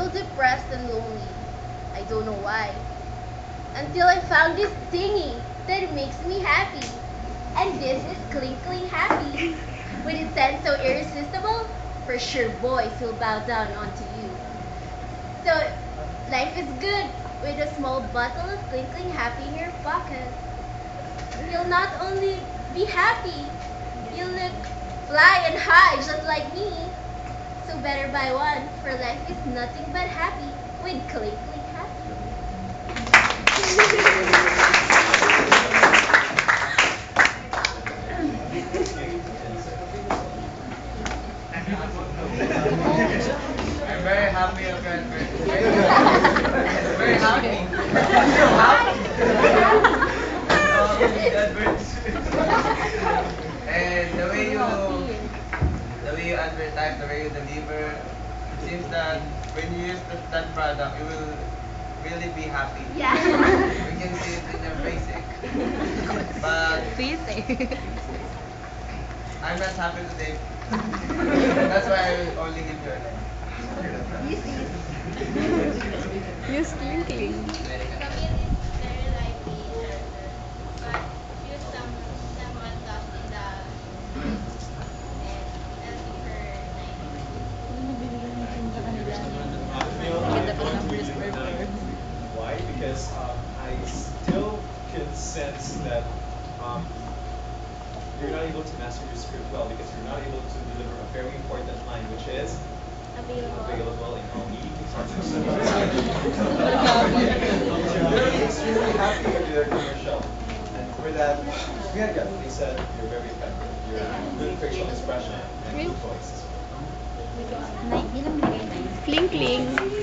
so depressed and lonely. I don't know why. Until I found this thingy that makes me happy. And this is Cling Happy. With its scent so irresistible, for sure boys will bow down onto you. So, life is good with a small bottle of Cling Happy in your pocket. You'll not only be happy, you'll look fly and high just like me. So better buy one, for life is nothing but happy with Cling Cling I'm very happy that. Very happy. Happy. and the way you you advertise, the way you deliver, it seems that when you use that, that product, you will really be happy. Yeah. We can see it in your face. eh. But I'm not happy today. That's why I only give you a. Use Cling Cling. Camille Why? Because um, I still can sense that um, you're not able to master your script well because you're not able to deliver a very important line, which is available in all meetings. You're extremely happy with your commercial, and for that, yeah, yeah, they said you're very effective. You're good facial expression and good voice. Cling Cling.